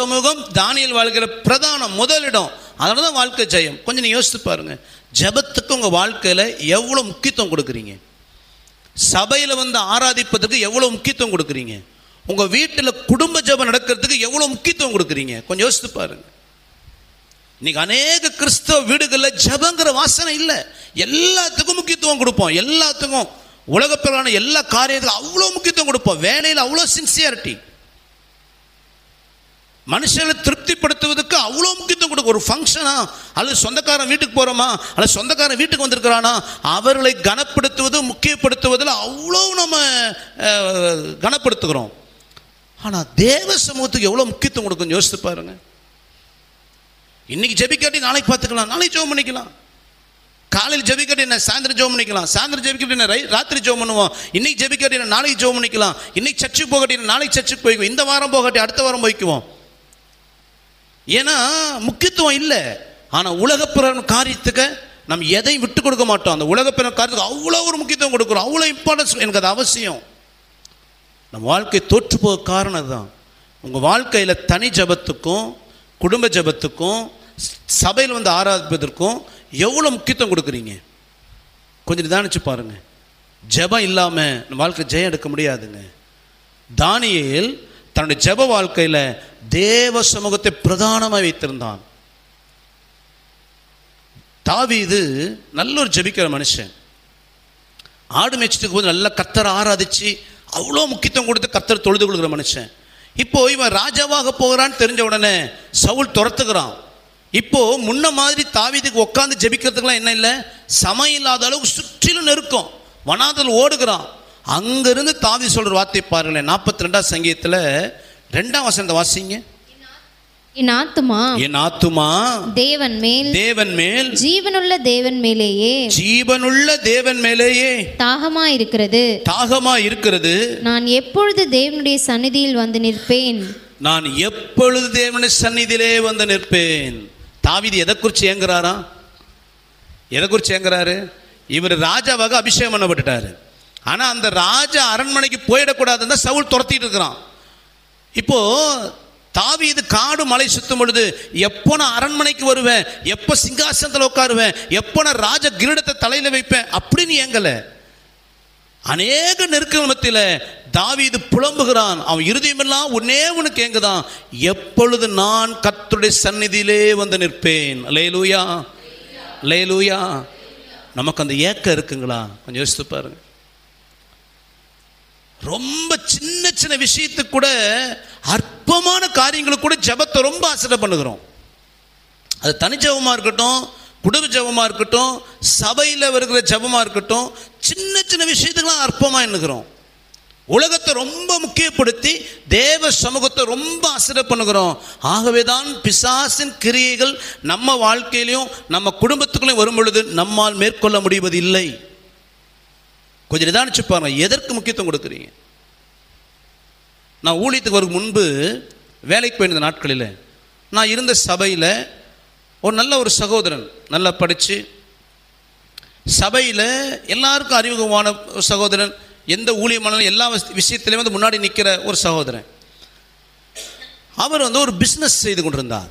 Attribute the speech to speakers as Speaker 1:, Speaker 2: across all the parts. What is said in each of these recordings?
Speaker 1: சமூகம் தானியல் வாழ்கிற பிரதானம் முதலிடம் அதனால தான் வாழ்க்கை ஜெயம். கொஞ்சம் நீங்கள் யோசித்து பாருங்க. ஜெபத்துக்கு உங்கள் வாழ்க்கையில் எவ்வளோ முக்கியத்துவம் கொடுக்குறீங்க? சபையில் வந்து ஆராதிப்பதற்கு எவ்வளோ முக்கியத்துவம் கொடுக்குறீங்க? உங்கள் வீட்டில் குடும்ப ஜெபம் நடக்கிறதுக்கு எவ்வளோ முக்கியத்துவம் கொடுக்குறீங்க? கொஞ்சம் யோசித்து பாருங்க. இன்னைக்கு அநேக கிறிஸ்தவ வீடுகளில் ஜபங்கிற வாசனை இல்லை. எல்லாத்துக்கும் முக்கியத்துவம் கொடுப்போம். எல்லாத்துக்கும். உலகப்பிரான எல்லா காரியத்துக்கும் அவ்வளோ முக்கியத்துவம் கொடுப்போம். வேலையில் அவ்வளோ சின்சியாரிட்டி மனுஷனை திருப்திப்படுத்துவதற்கு அவ்வளோ முக்கியத்துவம் கொடுக்கும் ஒரு ஃபங்க்ஷனா அல்லது சொந்தக்காரன் வீட்டுக்கு போகிறோமா அல்லது சொந்தக்காரன் வீட்டுக்கு வந்திருக்கிறானா? அவர்களை கனப்படுத்துவது முக்கியப்படுத்துவதில் அவ்வளோ நம்ம கனப்படுத்துகிறோம். ஆனால் தேவ சமூகத்துக்கு எவ்வளோ முக்கியத்துவம் கொடுக்கும் யோசித்து பாருங்க. இன்னைக்கு ஜெபிக்காட்டி நாளைக்கு பார்த்துக்கலாம். நாளைக்கு ஜோம் பண்ணிக்கலாம். காலையில் ஜெபிக்காட்டி என்ன? சாயந்தரம் ஜோம் பண்ணிக்கலாம். சாயந்தரம் ஜெபிக்காட்டி என்ன? ரை- ராத்திரி ஜோம் பண்ணுவோம். இன்னைக்கு ஜெபிக்காட்டி என்ன? நாளைக்கு ஜோம் பண்ணிக்கலாம். இன்னைக்கு சர்ச்சுக்கு போகட்டி நாளைக்கு சர்ச்சுக்கு போய்க்குவோம். இந்த வாரம் போகாட்டி அடுத்த வாரம் போய்க்குவோம். ஏன்னா முக்கியத்துவம் இல்லை. ஆனால் உலகப்பிற காரியத்துக்கு நம்ம எதையும் விட்டு கொடுக்க மாட்டோம். அந்த உலகப்பிற காரியத்துக்கு அவ்வளோ ஒரு முக்கியத்துவம் கொடுக்குறோம். அவ்வளோ இம்பார்ட்டன்ஸ் எனக்கு அது அவசியம். நம்ம வாழ்க்கை தோற்று போக காரணம் தான் உங்கள் வாழ்க்கையில் தனி ஜபத்துக்கும் குடும்ப ஜபத்துக்கும் சபையில் வந்து ஆராதிப்பதற்கும் எவ்வளோ முக்கியத்துவம் கொடுக்குறீங்க? கொஞ்சம் நிதானிச்சு பாருங்க. ஜெபம் இல்லாமல் நம்ம வாழ்க்கை ஜெயம் எடுக்க முடியாதுங்க. தானியல் தன்னுடைய ஜெப வாழ்க்கையில் தேவ சமூகத்தை பிரதானமாக வைத்திருந்தான். தாவீது நல்ல ஒரு ஜெபிக்கிற மனுஷன். ஆடு மேய்ச்சிட்டு போது நல்லா கத்தரை ஆராதிச்சு அவ்வளோ முக்கியத்துவம் கொடுத்து கத்தர் தொழுது கொடுக்குற மனுஷன். இப்போ இவன் ராஜாவாக போகிறான்னு தெரிஞ்ச உடனே சவுல் துரத்துக்கிறான் இப்போ முன்ன மாதிரி தாவீதுக்கு உட்காந்து ஜெபிக்கிறதுக்குலாம் என்ன இல்லை? சமயம் இல்லாத அளவுக்கு சுற்றிலும் நெருக்கம். வனாதல் ஓடுகிறான். அங்கிருந்து தாவி சொல்ற வார்த்தை பாருங்களேன். நாற்பத்தி ரெண்டாம் சங்கீதத்தில் ரெண்டாம் வசனத்தை வாசிங்க.
Speaker 2: என் ஆத்துமா
Speaker 1: என் ஆத்துமா
Speaker 2: தேவன் மேல்
Speaker 1: தேவன் மேல்
Speaker 2: ஜீவனுள்ள தேவன் மேலேயே
Speaker 1: ஜீவனுள்ள தேவன் மேலேயே
Speaker 2: தாகமா இருக்கிறது.
Speaker 1: தாகமா இருக்கிறது.
Speaker 2: நான் எப்பொழுது தேவனுடைய சந்நிதியில் வந்து நிற்பேன்?
Speaker 1: நான் எப்பொழுது தேவனுடைய சந்நிதியிலே வந்து நிற்பேன்? தாவீது எதை குறித்து ஏங்குறாரா எதை குறித்து ஏங்குறாரு? இவர் ராஜாவாக அபிஷேகம் பண்ணப்பட்டுட்டாரு. ஆனால் அந்த ராஜா அரண்மனைக்கு போயிடக்கூடாதுன்னு தான் சவுல் துரத்திட்டு இருக்கிறான். இப்போ இது காடு மலை சுத்தும் பொழுது எப்போ நான் அரண்மனைக்கு வருவேன்? எப்போ சிங்காசனத்தில் உட்காருவேன்? எப்போ நான் ராஜ கிரீடத்தை தலையில் வைப்பேன்? அப்படின்னு ஏங்கலை. அநேக நெருக்க மத்தியில் தாவீது புலம்புகிறான். அவன் இருதயமெல்லாம் ஒன்னே உனக்கு கேங்குதான். எப்பொழுது நான் கத்துடைய சந்நிதியிலே வந்து நிற்பேன்? லேலூயா லேலூயா நமக்கு அந்த ஏக்கம் இருக்குங்களா? கொஞ்சம் யோசித்து பாருங்கள் ரொம்ப சின்ன சின்ன விஷயத்துக்கு கூட அற்பமான காரியங்களுக்கு கூட ஜெபத்தை ரொம்ப ஆசை பண்ணுகிறோம். அது தனி ஜெபமாக இருக்கட்டும் குடும்ப ஜெபமாக இருக்கட்டும் சபையில் வருகிற ஜெபமாக இருக்கட்டும் சின்ன சின்ன விஷயத்துக்கெல்லாம் அற்பமாக எண்ணுகிறோம். உலகத்தை ரொம்ப முக்கியப்படுத்தி தேவ சமூகத்தை ரொம்ப அசிர பண்ணுகிறோம். ஆகவே தான் பிசாசின் கிரியைகள் நம்ம வாழ்க்கையிலையும் நம்ம குடும்பத்துக்குள்ளேயும் வரும் பொழுது நம்மால் மேற்கொள்ள முடிவது இல்லை கொஞ்சம் நிதானிச்சு பாருங்க எதற்கு முக்கியத்துவம் கொடுக்குறீங்க? நான் ஊழியத்துக்கு வரும் முன்பு வேலைக்கு போயிருந்த நாட்களில் நான் இருந்த சபையில் ஒரு நல்ல ஒரு சகோதரன் நல்லா படித்து சபையில் எல்லாருக்கும் அறிமுகமான ஒரு சகோதரன் எந்த ஊழியமான எல்லா விஷ- விஷயத்திலையும் வந்து முன்னாடி நிற்கிற ஒரு சகோதரன். அவர் வந்து ஒரு பிஸ்னஸ் செய்து கொண்டிருந்தார்.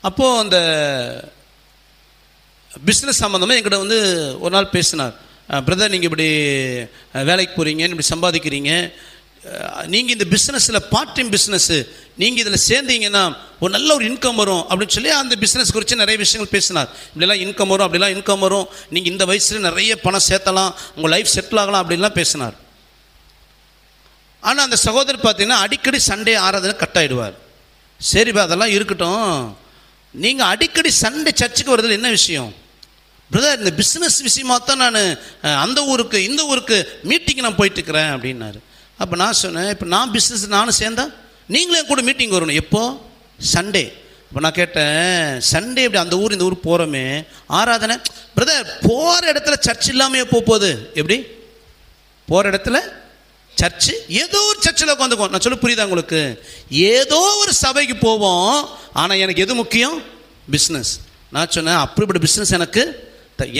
Speaker 1: அப்போது அந்த பிஸ்னஸ் சம்மந்தமாக எங்கிட்ட வந்து ஒரு நாள் பேசினார். பிரதர் நீங்கள் இப்படி வேலைக்கு போகிறீங்க இப்படி சம்பாதிக்கிறீங்க நீங்கள் இந்த பிஸ்னஸில் பார்ட் டைம் பிஸ்னஸ்ஸு நீங்கள் இதில் சேர்ந்தீங்கன்னா ஒரு நல்ல ஒரு இன்கம் வரும் அப்படின்னு சொல்லி அந்த பிஸ்னஸ் குறித்து நிறைய விஷயங்கள் பேசினார். இப்படிலாம் இன்கம் வரும் அப்படிலாம் இன்கம் வரும். நீங்கள் இந்த வயசில் நிறைய பணம் சேர்த்தலாம் உங்கள் லைஃப் செட்டில் ஆகலாம் அப்படின்லாம் பேசினார். ஆனால் அந்த சகோதரர் பார்த்தீங்கன்னா அடிக்கடி சண்டே ஆராதனை கட் ஆகிடுவார் சரிப்பா அதெல்லாம் இருக்கட்டும். நீங்கள் அடிக்கடி சண்டே சர்ச்சுக்கு வரதுல என்ன விஷயம்? பிரதர் இந்த பிஸ்னஸ் விஷயமா தான் நான் அந்த ஊருக்கு இந்த ஊருக்கு மீட்டிங் நான் போயிட்டு இருக்கிறேன் அப்படின்னாரு. அப்போ நான் சொன்னேன் இப்போ நான் பிஸ்னஸ் நானும் சேர்ந்தா நீங்களே கூட மீட்டிங் வரணும். எப்போ? சண்டே இப்போ நான் கேட்டேன் சண்டே இப்படி அந்த ஊர் இந்த ஊர் போகிறோமே ஆராதனை. பிரதர் போகிற இடத்துல சர்ச் இல்லாமையே போக போகுது? எப்படி? போகிற இடத்துல சர்ச்சு ஏதோ ஒரு சர்ச்சில் உட்காந்துக்குவோம். நான் சொல்ல புரியுதா உங்களுக்கு? ஏதோ ஒரு சபைக்கு போவோம் ஆனால் எனக்கு எது முக்கியம்? பிஸ்னஸ் நான் சொன்னேன் அப்படிப்பட்ட பிஸ்னஸ் எனக்கு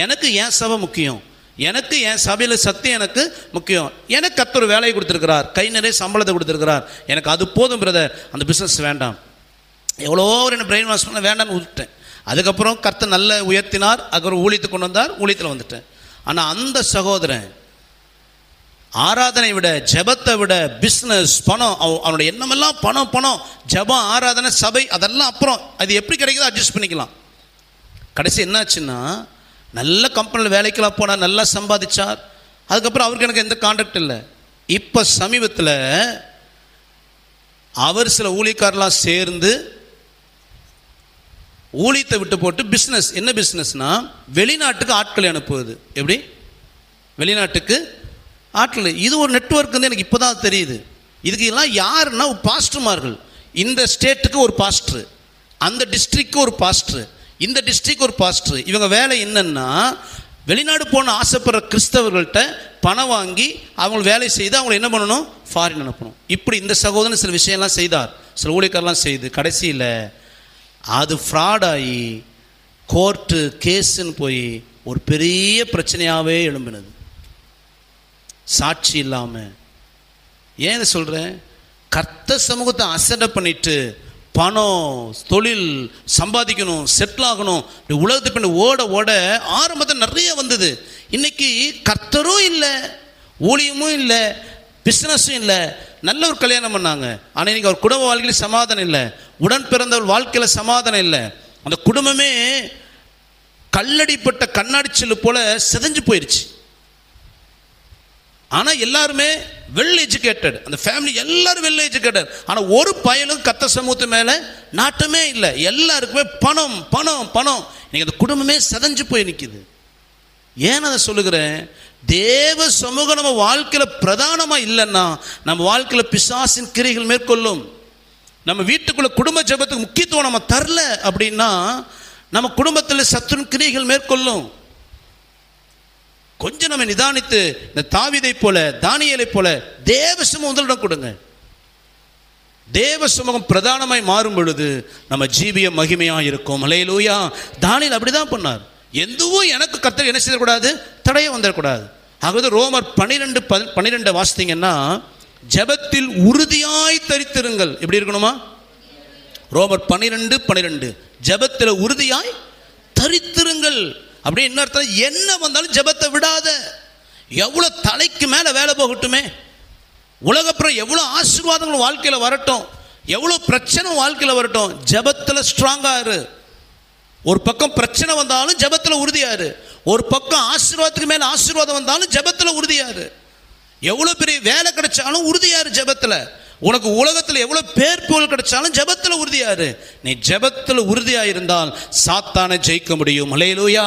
Speaker 1: எனக்கு ஏன் சபை முக்கியம். எனக்கு என் சபையில் சத்தியம் எனக்கு முக்கியம். எனக்கு கத்தர் வேலையை கொடுத்துருக்கிறார். கை நிறைய சம்பளத்தை கொடுத்துருக்கிறார். எனக்கு அது போதும் பிரதர் அந்த பிஸ்னஸ் வேண்டாம். எவ்வளோ ஒரு என்ன பிரெயின் வாஷ் பண்ண வேண்டாம்னு விட்டுட்டேன் அதுக்கப்புறம் கர்த்தர் நல்ல உயர்த்தினார். அதுக்கப்புறம் ஊழியத்துக்கு கொண்டு வந்தார். ஊழியத்தில் வந்துட்டேன். ஆனால் அந்த சகோதரன் ஆராதனை விட ஜெபத்தை விட பிஸ்னஸ் பணம் அவனோட அவனுடைய எண்ணமெல்லாம் பணம் பணம். ஜபம் ஆராதனை சபை அதெல்லாம் அப்புறம் அது எப்படி கிடைக்குதோ அட்ஜஸ்ட் பண்ணிக்கலாம். கடைசி என்னாச்சுன்னா நல்ல கம்பெனியில் வேலைக்கெல்லாம் போனார் நல்லா சம்பாதிச்சார். அதுக்கப்புறம் அவருக்கு எனக்கு எந்த கான்டாக்ட் இல்லை. இப்போ சமீபத்தில் அவர் சில ஊழியக்காரெலாம் சேர்ந்து ஊழியத்தை விட்டு போட்டு பிஸ்னஸ் என்ன பிஸ்னஸ்னால் வெளிநாட்டுக்கு ஆட்களை அனுப்புவது. எப்படி? வெளிநாட்டுக்கு ஆட்கள். இது ஒரு நெட்ஒர்க் வந்து எனக்கு இப்போ தான் தெரியுது. இதுக்கு எல்லாம் யாருன்னா பாஸ்டர்மார்கள் இந்த ஸ்டேட்டுக்கு ஒரு பாஸ்டர் அந்த டிஸ்ட்ரிக்ட்க்கு ஒரு பாஸ்டர் இந்த டிஸ்ட்ரிக்ட் ஒரு பாஸ்டர் இவங்க வேலை என்னன்னா வெளிநாடு போன ஆசைப்படுற கிறிஸ்தவர்கள்ட்ட பணம் வாங்கி அவங்க வேலை செய்து அவங்களை என்ன பண்ணணும்? ஃபாரின் அனுப்பணும். இப்படி இந்த சகோதரன் சில விஷயம்லாம் செய்தார். சில ஊழியக்காரெல்லாம் செய்து கடைசியில் அது ஃப்ராடாகி கோர்ட்டு கேஸுன்னு போய் ஒரு பெரிய பிரச்சனையாகவே எழும்பினது. சாட்சி இல்லாமல் ஏன் இதை சொல்கிறேன் கர்த்த சமூகத்தை அசடை பண்ணிட்டு பணம் தொழில் சம்பாதிக்கணும் செட்டில் ஆகணும். இப்படி உலகத்தை பின்ன ஓட ஓட ஆரம்பத்தில் நிறைய வந்தது. இன்னைக்கு கர்த்தரும் இல்லை ஊழியமும் இல்லை பிஸ்னஸும் இல்லை. நல்ல ஒரு கல்யாணம் பண்ணாங்க. ஆனால் இன்னைக்கு அவர் குடும்ப வாழ்க்கையில் சமாதானம் இல்லை. உடன் பிறந்தவர் வாழ்க்கையில் சமாதானம் இல்லை. அந்த குடும்பமே கல்லடிப்பட்ட கண்ணாடி செல்லு போல சிதைஞ்சு போயிடுச்சு ஆனால் எல்லாருமே வெல் எஜுகேட்டட் அந்த ஃபேமிலி எல்லாரும் வெல் எஜுகேட்டட் ஆனால் ஒரு பயலும் கத்த சமூகத்து மேலே நாட்டமே இல்லை. எல்லாருக்குமே பணம் பணம் பணம். நீங்கள் அந்த குடும்பமே செதஞ்சு போய் நிற்கிது ஏன் அதை சொல்லுகிறேன்? தேவ சமூகம் நம்ம வாழ்க்கையில் பிரதானமாக இல்லைன்னா நம்ம வாழ்க்கையில் பிசாசின் கிரிகள் மேற்கொள்ளும். நம்ம வீட்டுக்குள்ளே குடும்ப ஜெபத்துக்கு முக்கியத்துவம் நம்ம தரல அப்படின்னா நம்ம குடும்பத்தில் சத்துருன் கிரிகள் மேற்கொள்ளும். கொஞ்சம் நம்ம நிதானித்து இந்த தாவிதை போல தானியலை போல தேவ சுமம் முதலிடம் கொடுங்க. தேவ சுமகம் பிரதானமாய் மாறும் பொழுது நம்ம ஜீவிய மகிமையா இருக்கும். அலையிலூயா. தானியல் அப்படிதான் பண்ணார். எதுவும் எனக்கு கத்தர் என்ன செய்யக்கூடாது தடைய வந்துடக்கூடாது ஆகவே ரோமர் பன்னிரெண்டு பன்னிரெண்டு வாசித்தீங்கன்னா ஜெபத்தில் உறுதியாய் தரித்திருங்கள். எப்படி இருக்கணுமா? ரோமர் பன்னிரெண்டு பன்னிரெண்டு ஜெபத்தில் உறுதியாய் தரித்திருங்கள். அப்படின்னு என்ன அர்த்தம் என்ன வந்தாலும் ஜெபத்தை விடாத. எவ்வளோ தலைக்கு மேலே வேலை போகட்டுமே. உலகப்புறம் எவ்வளோ ஆசீர்வாதங்கள் வாழ்க்கையில் வரட்டும். எவ்வளோ பிரச்சனை வாழ்க்கையில் வரட்டும். ஜெபத்தில் ஸ்ட்ராங்காக இரு. ஒரு பக்கம் பிரச்சனை வந்தாலும் ஜெபத்தில் உறுதியாரு ஒரு பக்கம் ஆசீர்வாதத்துக்கு மேலே ஆசீர்வாதம் வந்தாலும் ஜெபத்தில் உறுதியாரு எவ்வளோ பெரிய வேலை கிடைச்சாலும் உறுதியாரு ஜெபத்தில். உனக்கு உலகத்தில் எவ்வளோ பேர் புகழ் கிடைச்சாலும் ஜெபத்தில் உறுதியாரு நீ ஜெபத்தில் உறுதியாக இருந்தால் சாத்தானை ஜெயிக்க முடியும். அலையலூயா